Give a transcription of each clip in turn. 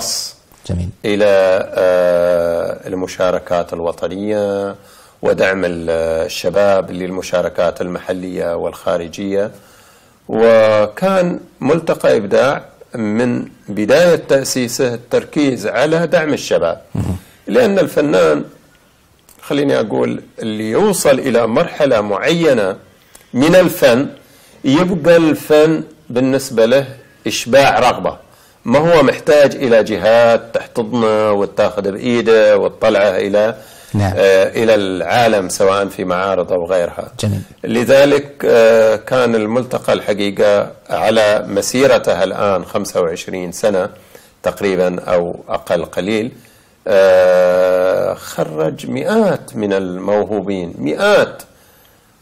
خاص جميل. إلى آه، المشاركات الوطنية ودعم ال- الشباب للمشاركات المحلية والخارجية. وكان ملتقى إبداع من بداية تأسيسه التركيز على دعم الشباب. لأن الفنان خليني أقول اللي يوصل إلى مرحلة معينة من الفن يبقى الفن بالنسبة له إشباع رغبة. ما هو محتاج إلى جهات تحتضنه وتاخذ بإيده وتطلعه إلى نعم. آه إلى العالم سواء في معارض أو غيرها. جميل. لذلك آه كان الملتقى الحقيقة على مسيرته الآن 25 سنة تقريبا أو أقل قليل. آه خرج مئات من الموهوبين مئات.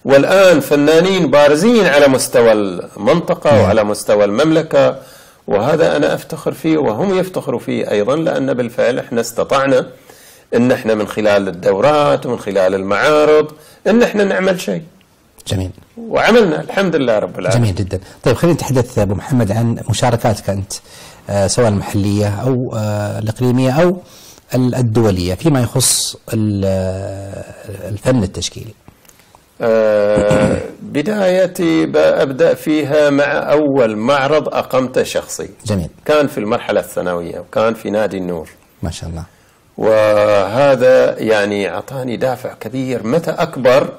والآن فنانين بارزين على مستوى المنطقة وعلى مستوى المملكة. وهذا أنا أفتخر فيه وهم يفتخروا فيه أيضا لأن بالفعل إحنا استطعنا أن إحنا من خلال الدورات ومن خلال المعارض أن إحنا نعمل شيء. جميل. وعملنا الحمد لله رب العالمين. جميل جدا. طيب خلينا نتحدث أبو محمد عن مشاركاتك أنت آه، سواء المحلية أو آه، الإقليمية أو ال- الدولية فيما يخص آه، الفن التشكيلي. آه، بدايتي بأبدأ فيها مع أول معرض أقمته شخصي. جميل. كان في المرحلة الثانوية وكان في نادي النور. ما شاء الله. وهذا يعني أعطاني دافع كبير. متى أكبر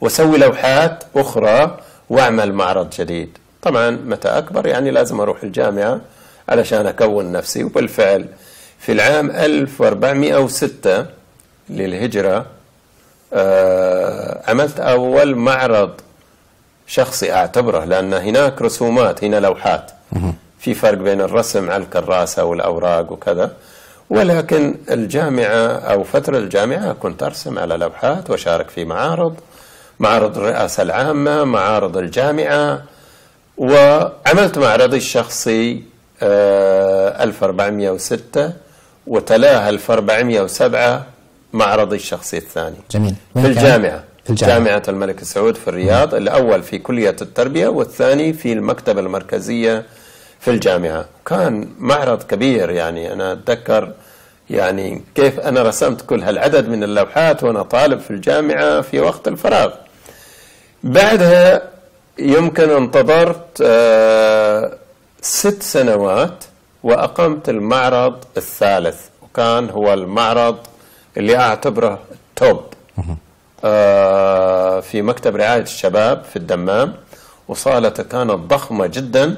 وأسوي لوحات أخرى وأعمل معرض جديد؟ طبعا متى أكبر؟ يعني لازم أروح الجامعة علشان أكون نفسي. وبالفعل في العام 1406 للهجرة عملت أول معرض شخصي أعتبره لأن هناك رسومات هنا لوحات. في فرق بين الرسم على الكراسة والأوراق وكذا. ولكن الجامعة أو فترة الجامعة كنت أرسم على لوحات وأشارك في معارض معارض الرئاسة العامة معارض الجامعة وعملت معرضي الشخصي آه، 1406 وتلاها 1407 معرضي الشخصي الثاني جميل. في؟ الجامعة. في الجامعة. جامعة الملك سعود في الرياض الأول في كلية التربية والثاني في المكتبة المركزية في الجامعة. كان معرض كبير يعني أنا أتذكر يعني كيف أنا رسمت كل هالعدد من اللوحات وأنا طالب في الجامعة في وقت الفراغ. بعدها يمكن انتظرت آه، ست سنوات وأقمت المعرض الثالث وكان هو المعرض اللي أعتبره توب. آه، في مكتب رعاية الشباب في الدمام وصالته كانت ضخمة جدا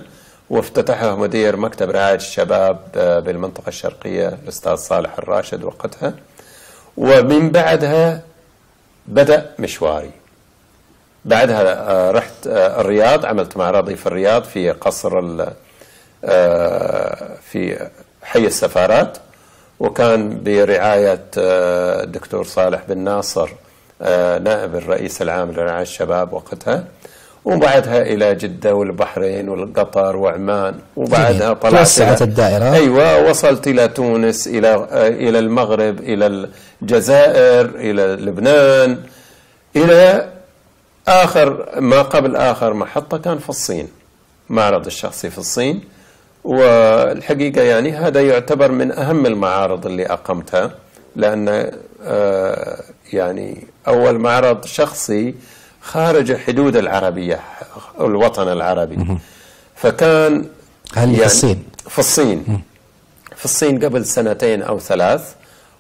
وافتتحها مدير مكتب رعاية الشباب آه، بالمنطقة الشرقية الأستاذ صالح الراشد وقتها. ومن بعدها بدأ مشواري. بعدها آه، رحت آه، الرياض عملت معرضي في الرياض في قصر ال- في حي السفارات. وكان برعاية آه، الدكتور صالح بن ناصر آه، نائب الرئيس العام لرعاية الشباب وقتها وبعدها إلى جدة والبحرين والقطر وعمان وبعدها. طلعت توسعت الدائرة. أيوة وصلت إلى تونس إلى آه، إلى المغرب إلى الجزائر إلى لبنان إلى آخر ما قبل آخر محطة كان في الصين معرض الشخصي في الصين والحقيقة يعني هذا يعتبر من أهم المعارض اللي أقمتها لأن آه، يعني أول معرض شخصي خارج حدود العربية الوطن العربي. فكان هل في الصين؟ في الصين. في الصين قبل سنتين أو ثلاث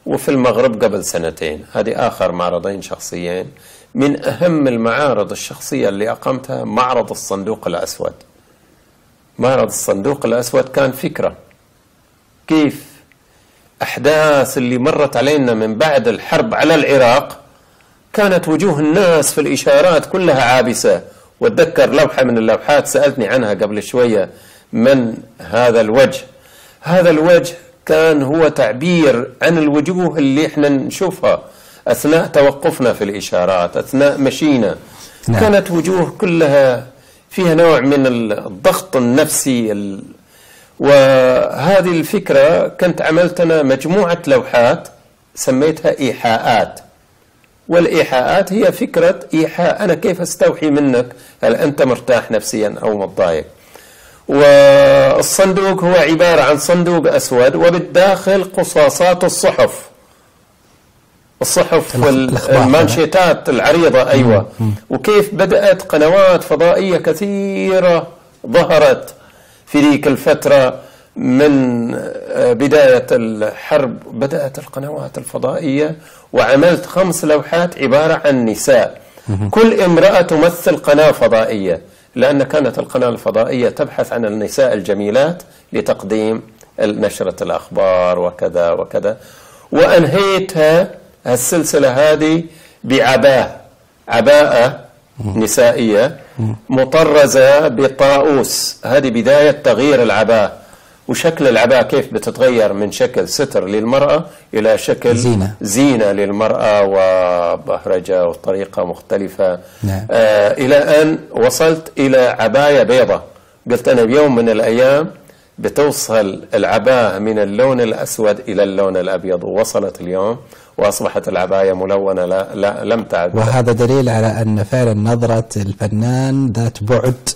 وفي المغرب قبل سنتين. هذه آخر معرضين شخصيين. من أهم المعارض الشخصية اللي أقمتها معرض الصندوق الأسود. معرض الصندوق الأسود كان فكرة. كيف أحداث اللي مرت علينا من بعد الحرب على العراق كانت وجوه الناس في الإشارات كلها عابسة. وأتذكر لوحة من اللوحات سألتني عنها قبل شوية. من هذا الوجه؟ هذا الوجه كان هو تعبير عن الوجوه اللي إحنا نشوفها أثناء توقفنا في الإشارات أثناء مشينا. نعم. كانت وجوه كلها فيها نوع من الضغط النفسي ال... وهذه الفكرة كنت عملت أنا مجموعة لوحات سميتها إيحاءات. والإيحاءات هي فكرة إيحاء أنا كيف أستوحي منك؟ هل أنت مرتاح نفسيا أو متضايق؟ والصندوق هو عبارة عن صندوق أسود وبالداخل قصاصات الصحف. الصحف والمانشيتات العريضة أيوة. وكيف بدأت قنوات فضائية كثيرة ظهرت في ذيك الفترة من آه، بداية الحرب. بدأت القنوات الفضائية وعملت خمس لوحات عبارة عن نساء. كل امرأة تمثل قناة فضائية لأن كانت القناة الفضائية تبحث عن النساء الجميلات لتقديم نشرة الأخبار وكذا وكذا. وأنهيتها السلسلة هذه بعباءة عباءة نسائية مطرزة بطاؤوس هذه بداية تغيير العباءة وشكل العباءة كيف بتتغير؟ من شكل ستر للمرأة إلى شكل زينة, زينة للمرأة وبهرجة وطريقة مختلفة. نعم. آه إلى أن وصلت إلى عباية بيضة. قلت أنا بيوم من الأيام بتوصل العباءة من اللون الأسود إلى اللون الأبيض ووصلت اليوم وأصبحت العباية ملونة لا, لا لم تعد. وهذا دليل على أن فعلا نظرة الفنان ذات بعد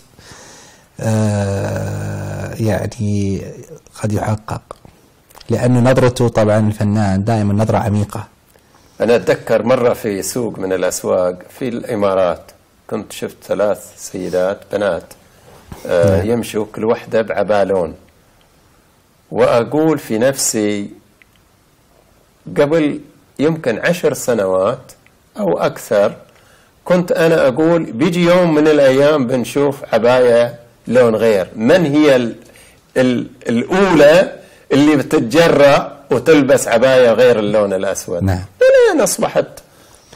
آه يعني قد يحقق. لأن نظرته طبعا الفنان دائما نظرة عميقة. أنا أتذكر مرة في سوق من الأسواق في الإمارات كنت شفت ثلاث سيدات بنات آه نعم. يمشوا كل واحدة بعبالون. وأقول في نفسي قبل يمكن عشر سنوات أو أكثر كنت أنا أقول بيجي يوم من الأيام بنشوف عباية لون غير. من هي ال ال الأولى اللي بتتجرأ وتلبس عباية غير اللون الأسود؟ نعم. الآن أصبحت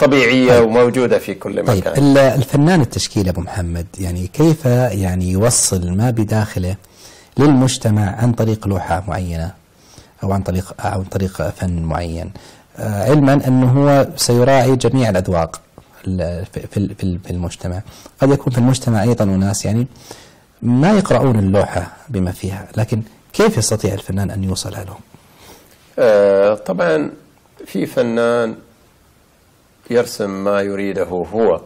طبيعية طيب. وموجودة في كل طيب، مكان. طيب الفنان التشكيل أبو محمد يعني كيف يعني يوصل ما بداخله للمجتمع عن طريق لوحة معينة أو عن طريق أو عن طريق فن معين؟ علما أنه هو سيراعي جميع الأذواق في في المجتمع. قد يكون في المجتمع أيضا أناس يعني ما يقرؤون اللوحة بما فيها لكن كيف يستطيع الفنان أن يوصل لهم؟ آه طبعا في فنان يرسم ما يريده هو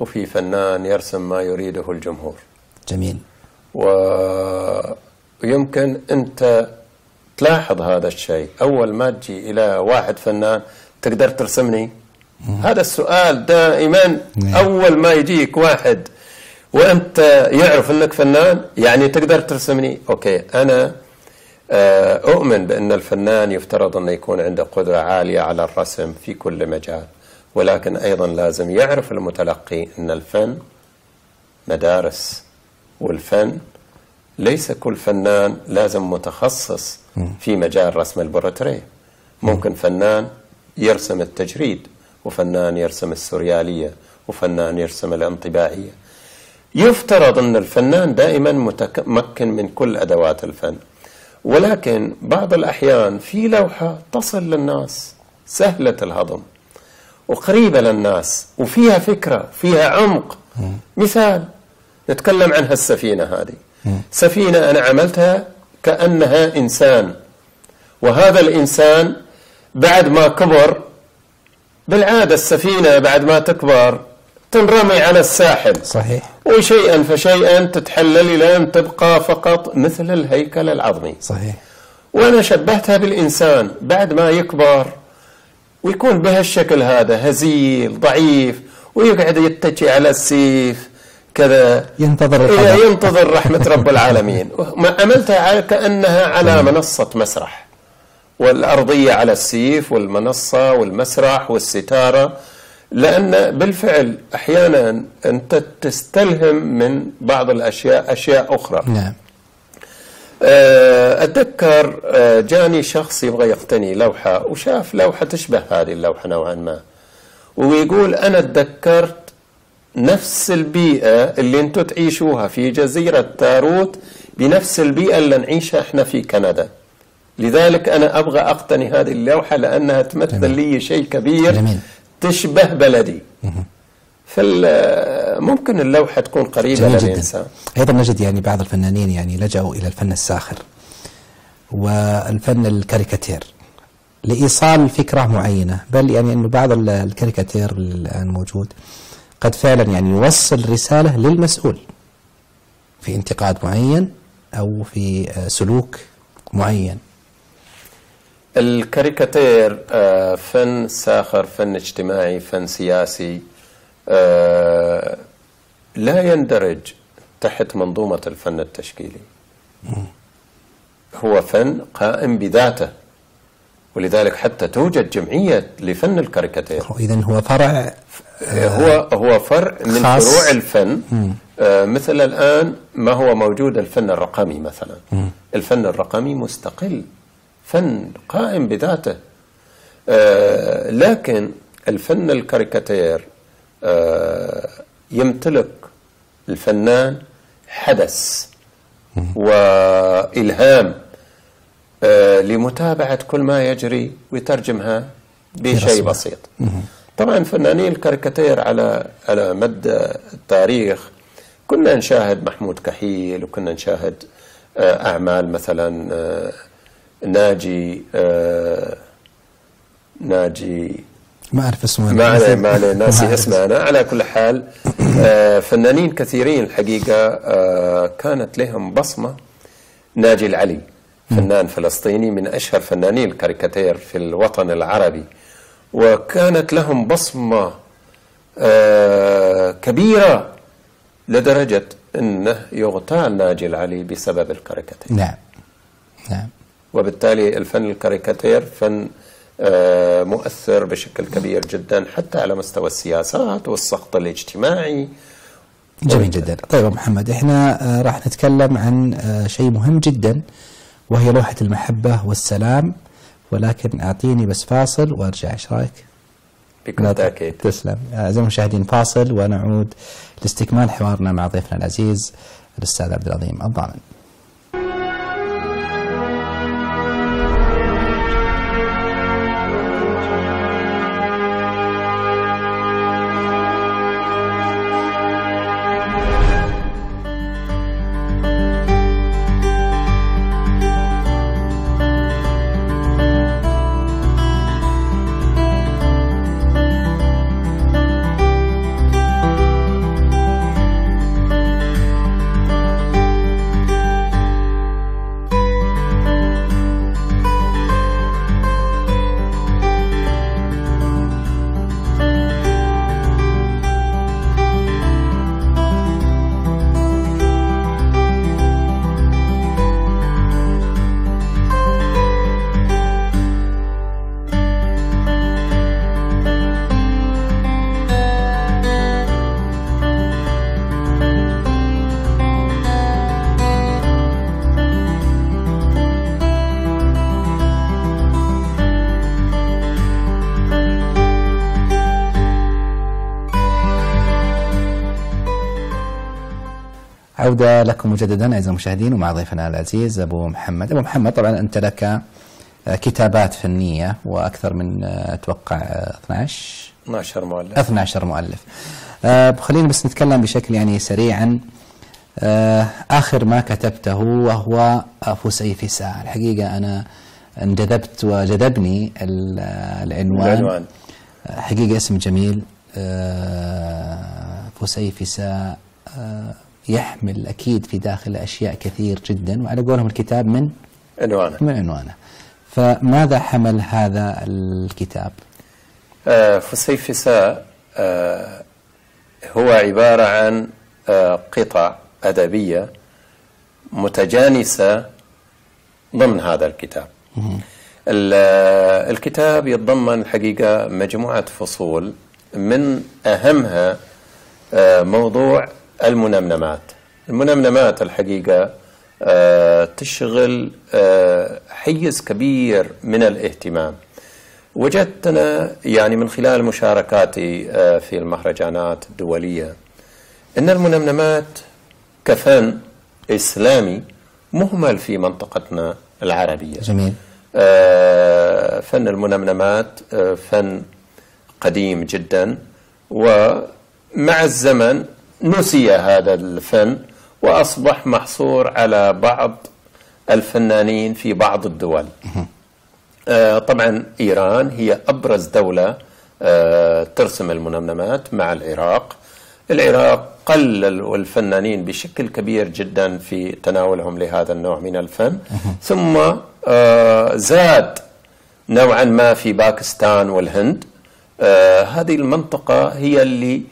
وفي فنان يرسم ما يريده الجمهور. جميل. ويمكن أنت تلاحظ هذا الشيء. أول ما تجي إلى واحد فنان تقدر ترسمني؟ هذا السؤال دائما نعم. أول ما يجيك واحد وأنت يعرف أنك فنان يعني تقدر ترسمني؟ أوكي أنا آه، أؤمن بأن الفنان يفترض أن يكون عنده قدرة عالية على الرسم في كل مجال ولكن أيضا لازم يعرف المتلقي أن الفن مدارس والفن ليس كل فنان لازم متخصص في مجال رسم البورتريه ممكن فنان يرسم التجريد وفنان يرسم السوريالية وفنان يرسم الانطباعية. يفترض أن الفنان دائما متمكن من كل أدوات الفن. ولكن بعض الأحيان في لوحة تصل للناس سهلة الهضم وقريبة للناس وفيها فكرة فيها عمق. مثال نتكلم عن هالسفينة هذه. سفينة أنا عملتها كأنها إنسان. وهذا الإنسان بعد ما كبر بالعادة السفينة بعد ما تكبر تنرمي على الساحل. صحيح. وشيئا فشيئا تتحلل إلى أن تبقى فقط مثل الهيكل العظمي. صحيح. وأنا شبهتها بالإنسان بعد ما يكبر ويكون بهالشكل هذا هزيل ضعيف ويقعد يتكي على السيف. كذا ينتظر الحضر. ينتظر رحمة رب العالمين. ما عملتها كأنها على منصة مسرح. والأرضية على السيف والمنصة والمسرح والستارة. لأن بالفعل أحيانا أنت تستلهم من بعض الأشياء أشياء أخرى. نعم. آه، أتذكر آه، جاني شخص يبغى يقتني لوحة وشاف لوحة تشبه هذه اللوحة نوعا ما. ويقول أنا تذكرت نفس البيئة اللي أنتم تعيشوها في جزيرة تاروت بنفس البيئة اللي نعيشها إحنا في كندا. لذلك أنا أبغى أقتني هذه اللوحة لأنها تمثل لي شيء كبير جميل. تشبه بلدي. فممكن اللوحة تكون قريبة للإنسان. أيضا نجد يعني بعض الفنانين يعني لجأوا إلى الفن الساخر والفن الكاريكاتير لإيصال فكرة معينة. بل يعني أنه بعض الكاريكاتير الآن موجود. قد فعلا يعني يوصل رسالة للمسؤول في انتقاد معين أو في آه، سلوك معين. الكاريكاتير آه، فن ساخر فن اجتماعي فن سياسي آه، لا يندرج تحت منظومة الفن التشكيلي. هو فن قائم بذاته ولذلك حتى توجد جمعية لفن الكاريكاتير. إذا هو فرع هو هو فرع من خاص. فروع الفن. آه، مثل الآن ما هو موجود؟ الفن الرقمي مثلا. الفن الرقمي مستقل. فن قائم بذاته. آه، لكن الفن الكاريكاتير آه، يمتلك الفنان حدث وإلهام لمتابعة كل ما يجري ويترجمها بشيء. بسيط. طبعا فنانين الكاريكاتير على على مدى التاريخ. كنا نشاهد محمود كحيل وكنا نشاهد آه، أعمال مثلا آه، ناجي آه، ناجي ما أعرف اسمه. ما عليه ما عليه ناسي اسمه. أنا على كل حال فنانين كثيرين الحقيقة آه، كانت لهم بصمة. ناجي العلي فنان فلسطيني من أشهر فنانين الكاريكاتير في الوطن العربي. وكانت لهم بصمة آه، كبيرة لدرجة إنه يغتال ناجي العلي بسبب الكاريكاتير. نعم. نعم. وبالتالي الفن الكاريكاتير فن آه، مؤثر بشكل كبير جدا حتى على مستوى السياسات والسقط الاجتماعي. جميل جدا. طيب محمد إحنا آه، راح نتكلم عن شيء مهم جدا وهي لوحة المحبة والسلام. ولكن أعطيني بس فاصل وأرجع إيش رأيك؟ بكل تأكيد. تسلم. أعزائي المشاهدين فاصل ونعود لاستكمال حوارنا مع ضيفنا العزيز الأستاذ عبد العظيم الضامن. عودة لكم مجددا أعزائي المشاهدين ومع ضيفنا العزيز أبو محمد. أبو محمد طبعا أنت لك آه، كتابات فنية وأكثر من آه، أتوقع آه، 12 12 مؤلف. 12 مؤلف. آه، خلينا بس نتكلم بشكل يعني سريع عن آه، آخر ما كتبته وهو فسيفساء الحقيقة أنا انجذبت وجذبني ال- العنوان. العنوان. حقيقة اسم جميل. آه، فسيفساء يحمل أكيد في داخله أشياء كثير جدا وعلى قولهم الكتاب من؟ عنوانه. من عنوانه. فماذا حمل هذا الكتاب؟ آه، فسيفساء آه، هو عبارة عن آه، قطع أدبية متجانسة ضمن هذا الكتاب. ال- آه، الكتاب يتضمن الحقيقة مجموعة فصول من أهمها آه، موضوع المنمنمات. المنمنمات الحقيقة آه، تشغل آه، حيز كبير من الاهتمام. وجدت أنا يعني من خلال مشاركاتي آه، في المهرجانات الدولية أن المنمنمات كفن إسلامي مهمل في منطقتنا العربية. جميل. فن المنمنمات فن قديم جدا ومع الزمن نسي هذا الفن وأصبح محصور على بعض الفنانين في بعض الدول. آه، طبعا إيران هي أبرز دولة آه، ترسم المنمنمات مع العراق. العراق قلل الفنانين بشكل كبير جدا في تناولهم لهذا النوع من الفن. ثم آه، زاد نوعا ما في باكستان والهند. هذه المنطقة هي اللي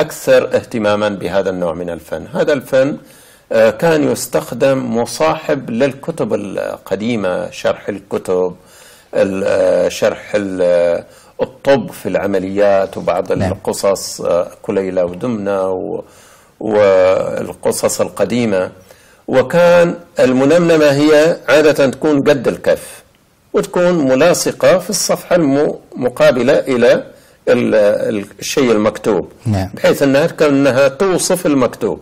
أكثر اهتماما بهذا النوع من الفن هذا الفن آه، كان يستخدم مصاحب للكتب القديمة شرح الكتب ال- آه، شرح آه، الطب في العمليات وبعض نعم. القصص كليلة ودمنة والقصص القديمة وكان المنمنمة هي عادة تكون قد الكف وتكون ملاصقة في الصفحة المقابلة إلى الشيء المكتوب. نعم. بحيث أنها كأنها توصف المكتوب.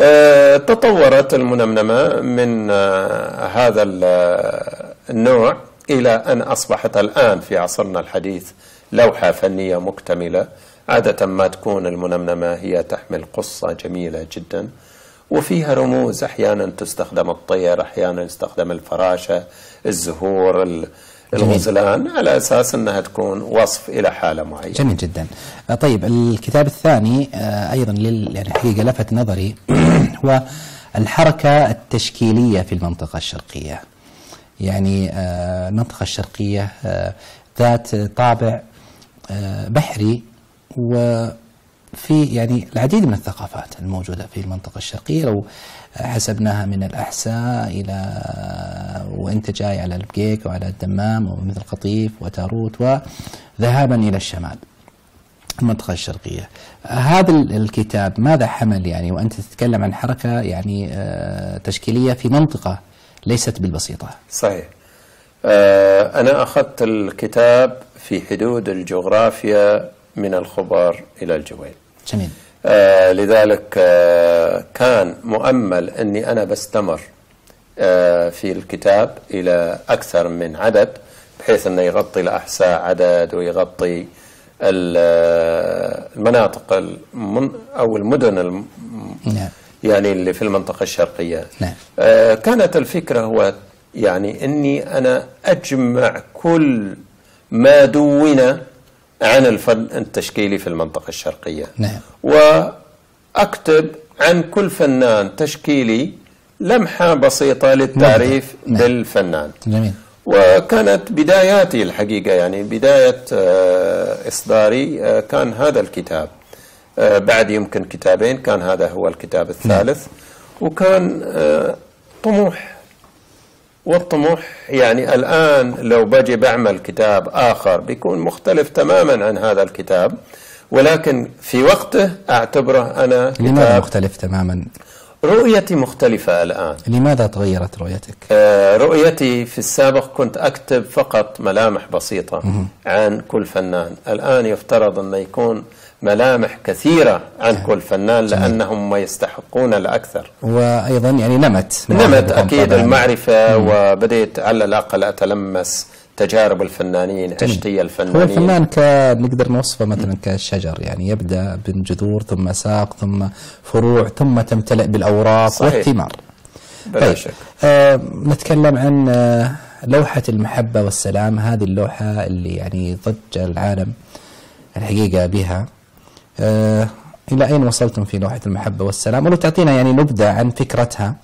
آه، تطورت المنمنمة من آه، هذا ال- النوع إلى أن أصبحت الآن في عصرنا الحديث لوحة فنية مكتملة. عادة ما تكون المنمنمة هي تحمل قصة جميلة جدا. وفيها رموز أحيانا تستخدم الطير أحيانا يستخدم الفراشة الزهور ال- الغزلان على أساس أنها تكون وصف إلى حالة معينة. جميل جدا. آه، طيب الكتاب الثاني آه، أيضا لل يعني حقيقة لفت نظري هو الحركة التشكيلية في المنطقة الشرقية. يعني آه، المنطقة الشرقية آه، ذات طابع بحري وفي يعني العديد من الثقافات الموجودة في المنطقة الشرقية لو حسبناها من الأحساء إلى وأنت جاي على البقيق وعلى الدمام ومثل قطيف وتاروت وذهابا إلى الشمال المنطقة الشرقية. هذا ال- الكتاب ماذا حمل يعني؟ وأنت تتكلم عن حركة يعني آه، تشكيلية في منطقة ليست بالبسيطة. صحيح. آه، أنا أخذت الكتاب في حدود الجغرافيا من الخبر إلى الجويل. جميل. آه، لذلك آه، كان مؤمل أني أنا بستمر آه، في الكتاب إلى أكثر من عدد بحيث أنه يغطي الأحساء عدد ويغطي آه، المناطق المن أو المدن الم- نعم. يعني اللي في المنطقة الشرقية. نعم. آه، كانت الفكرة هو يعني أني أنا أجمع كل ما دون عن الفن التشكيلي في المنطقة الشرقية. نعم. وأكتب عن كل فنان تشكيلي لمحة بسيطة للتعريف نعم. بالفنان. جميل. وكانت بداياتي الحقيقة يعني بداية آه، إصداري آه، كان هذا الكتاب. آه، بعد يمكن كتابين كان هذا هو الكتاب الثالث. وكان آه، طموح والطموح يعني الآن لو بجي بعمل كتاب آخر بيكون مختلف تماما عن هذا الكتاب ولكن في وقته أعتبره أنا لماذا مختلف تماما؟ رؤيتي مختلفة الآن. لماذا تغيرت رؤيتك؟ آه، رؤيتي في السابق كنت أكتب فقط ملامح بسيطة عن كل فنان. الآن يفترض أن يكون ملامح كثيرة عن كل فنان لأنهم ما يستحقون الأكثر. وأيضا يعني نمت. نمت أكيد طبعاً. المعرفة وبديت على الأقل أتلمس تجارب الفنانين عشت هي هو الفنانين. الفنان ك نقدر نوصفه مثلا كالشجر يعني يبدأ من جذور ثم ساق ثم فروع ثم تمتلئ بالأوراق صحيح. والثمار. بلا شك. آه نتكلم عن آه لوحة المحبة والسلام. هذه اللوحة اللي يعني ضج العالم الحقيقة بها. آه إلى أين وصلتم في لوحة المحبة والسلام؟ ولو تعطينا يعني نبذة عن فكرتها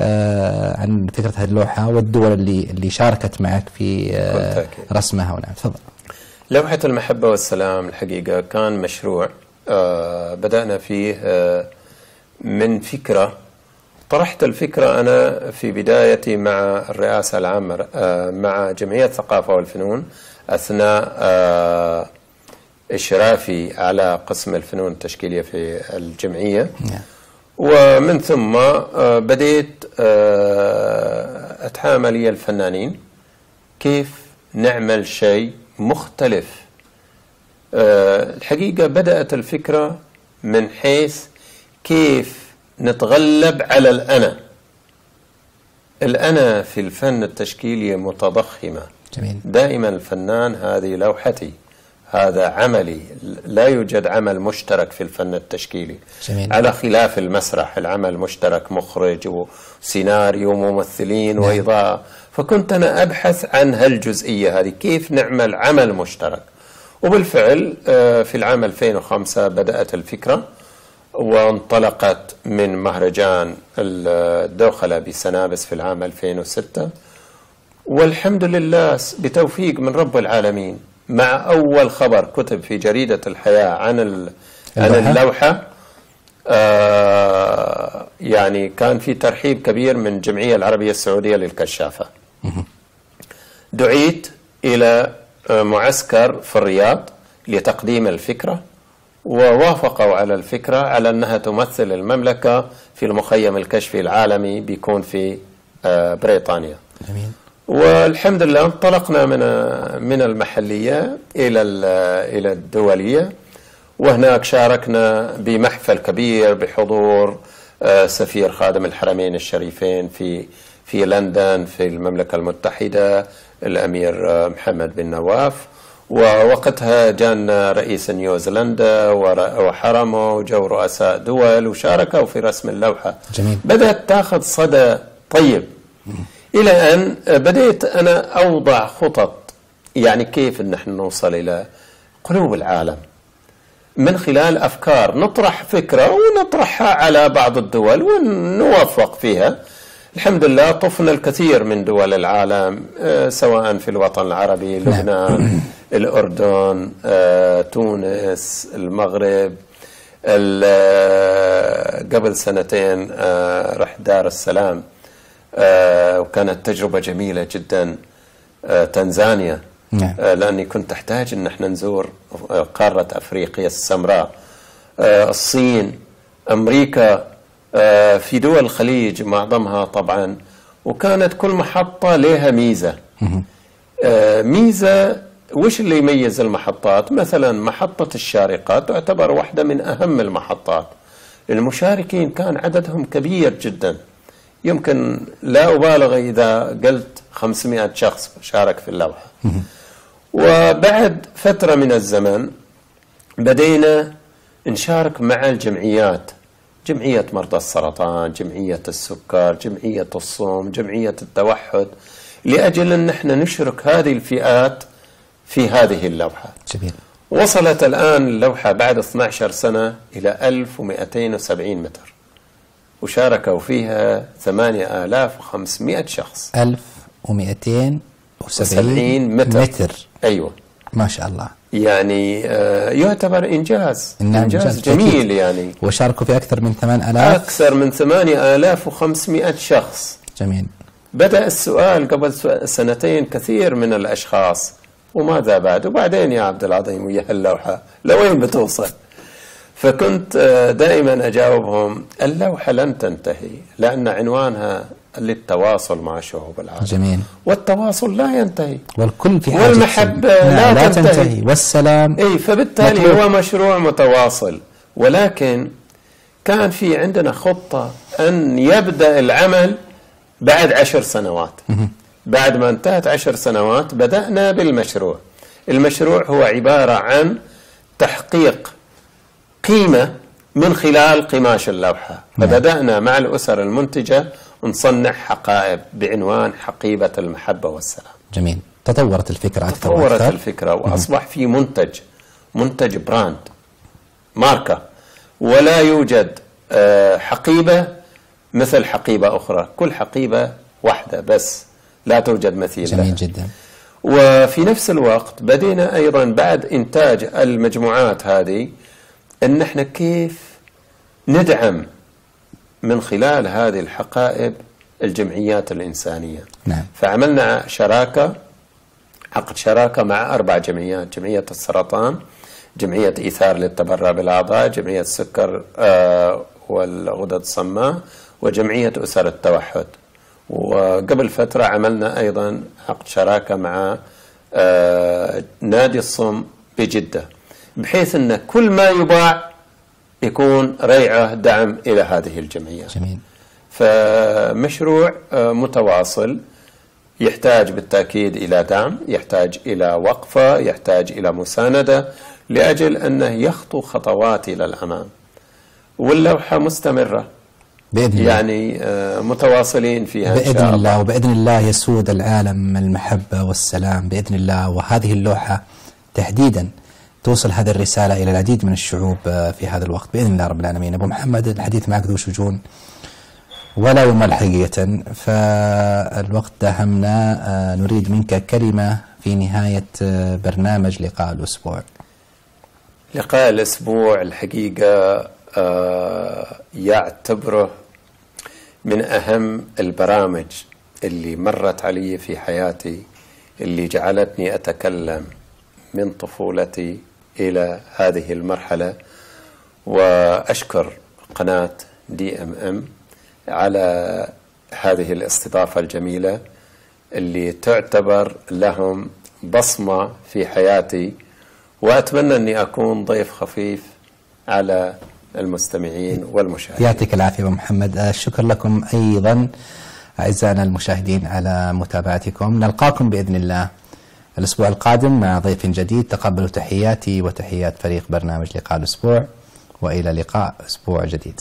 آه عن فكرة هذه اللوحة والدول اللي اللي شاركت معك في آه. رسمها ونعم تفضل. لوحة المحبة والسلام الحقيقة كان مشروع آه، بدأنا فيه آه، من فكرة طرحت الفكرة أنا في بدايتي مع الرئاسة العامة آه، مع جمعية الثقافة والفنون أثناء آه، إشرافي على قسم الفنون التشكيلية في الجمعية. نعم. ومن ثم آه، بديت آه، أتحامل يا الفنانين كيف نعمل شيء مختلف. آه، الحقيقة بدأت الفكرة من حيث كيف نتغلب على الأنا. الأنا في الفن التشكيلي متضخمة. جميل. دائما الفنان هذه لوحتي. هذا عملي. لا يوجد عمل مشترك في الفن التشكيلي. جميل. على خلاف المسرح العمل مشترك مخرج وسيناريو وممثلين نعم. وإضاءة. فكنت أنا أبحث عن هالجزئية هذه كيف نعمل عمل مشترك؟ وبالفعل آه، في العام 2005 بدأت الفكرة وانطلقت من مهرجان الدوخلة بسنابس في العام 2006 والحمد لله بتوفيق من رب العالمين مع أول خبر كتب في جريدة الحياة عن عن اللوحة؟ آه، يعني كان في ترحيب كبير من الجمعية العربية السعودية للكشافة. دعيت إلى آه، معسكر في الرياض لتقديم الفكرة ووافقوا على الفكرة على أنها تمثل المملكة في المخيم الكشفي العالمي بيكون في آه، بريطانيا. جميل. والحمد لله انطلقنا من من المحلية إلى ال- إلى الدولية وهناك شاركنا بمحفل كبير بحضور آه، سفير خادم الحرمين الشريفين في في لندن في المملكة المتحدة الأمير آه، محمد بن نواف ووقتها جانا رئيس نيوزيلندا وحرمه وجو رؤساء دول وشاركوا في رسم اللوحة. جميل. بدأت تاخذ صدى طيب. إلى أن بديت أنا أوضع خطط يعني كيف أن نحن نوصل إلى قلوب العالم. من خلال أفكار نطرح فكرة ونطرحها على بعض الدول ونوفق فيها. الحمد لله طفنا الكثير من دول العالم آه، سواء في الوطن العربي لبنان الأردن آه، تونس المغرب. ال- آه، قبل سنتين رحت دار السلام. وكانت تجربة جميلة جدا آه، تنزانيا. نعم. آه، لأني كنت أحتاج أن إحنا نزور آه، قارة أفريقيا السمراء. آه، الصين أمريكا آه، في دول الخليج معظمها طبعا. وكانت كل محطة لها ميزة. آه، ميزة وش اللي يميز المحطات؟ مثلا محطة الشارقة تعتبر واحدة من أهم المحطات. المشاركين كان عددهم كبير جدا. يمكن لا أبالغ إذا قلت 500 شخص شارك في اللوحة. وبعد فترة من الزمن بدينا نشارك مع الجمعيات جمعية مرضى السرطان جمعية السكر جمعية الصوم جمعية التوحد لأجل أن إحنا نشرك هذه الفئات في هذه اللوحة. جميل. وصلت الآن اللوحة بعد 12 سنة إلى 1270 متر. وشاركوا فيها 8500 شخص. 1270 70 متر. متر. أيوة. ما شاء الله. يعني آه، يعتبر إنجاز. إنجاز إنجاز جميل. يعني. وشاركوا في أكثر من 8000 أكثر من 8500 شخص. جميل. بدأ السؤال قبل سنتين كثير من الأشخاص. وماذا بعد؟ وبعدين يا عبد العظيم ويا هاللوحة لوين بتوصل؟ فكنت آه، دائما أجاوبهم اللوحة لن تنتهي لأن عنوانها للتواصل مع شعوب العالم. جميل. والتواصل لا ينتهي. والكل في حاجة والمحبة نعم، لا لا تنتهي. تنتهي. والسلام. إي فبالتالي مطلوب. هو مشروع متواصل. ولكن كان في عندنا خطة أن يبدأ العمل بعد عشر سنوات. بعد ما انتهت عشر سنوات بدأنا بالمشروع. المشروع هو عبارة عن تحقيق قيمة من خلال قماش اللوحة. فبدأنا مع الأسر المنتجة نصنع حقائب بعنوان حقيبة المحبة والسلام. جميل. تطورت الفكرة أكثر تطورت وأكثر الفكرة وأصبح في منتج منتج براند ماركة. ولا يوجد آه، حقيبة مثل حقيبة أخرى. كل حقيبة واحدة بس لا توجد مثيل لها. جميل جدا. وفي نفس الوقت بدينا أيضا بعد إنتاج المجموعات هذه أن إحنا كيف ندعم من خلال هذه الحقائب الجمعيات الإنسانية. نعم. فعملنا شراكة عقد شراكة مع أربع جمعيات جمعية السرطان جمعية إيثار للتبرع بالأعضاء جمعية السكر آه، والغدد الصماء وجمعية أسر التوحد. وقبل فترة عملنا أيضا عقد شراكة مع آه، نادي الصم بجدة. بحيث أن كل ما يباع يكون ريعة دعم إلى هذه الجمعيات جميل. فمشروع آه، متواصل يحتاج بالتأكيد إلى دعم يحتاج إلى وقفة يحتاج إلى مساندة لأجل أنه يخطو خطوات إلى الأمام. واللوحة مستمرة. بإذن الله. يعني آه، متواصلين فيها إن بإذن شاء الله. الله وبإذن الله يسود العالم المحبة والسلام بإذن الله. وهذه اللوحة تحديدا توصل هذه الرسالة إلى العديد من الشعوب آه، في هذا الوقت بإذن الله رب العالمين. أبو محمد الحديث معك ذو شجون. ولا يمل حقيقة فالوقت داهمنا آه، نريد منك كلمة في نهاية آه، برنامج لقاء الأسبوع. لقاء الأسبوع الحقيقة يعتبره من أهم البرامج اللي مرت علي في حياتي اللي جعلتني أتكلم من طفولتي إلى هذه المرحلة وأشكر قناة دي ام ام على هذه الاستضافة الجميلة اللي تعتبر لهم بصمة في حياتي وأتمنى أني أكون ضيف خفيف على المستمعين والمشاهدين. يعطيك العافية محمد. آه، الشكر لكم أيضا أعزائنا المشاهدين على متابعتكم. نلقاكم بإذن الله. الأسبوع القادم مع ضيف جديد. تقبلوا تحياتي وتحيات فريق برنامج لقاء الأسبوع وإلى لقاء أسبوع جديد.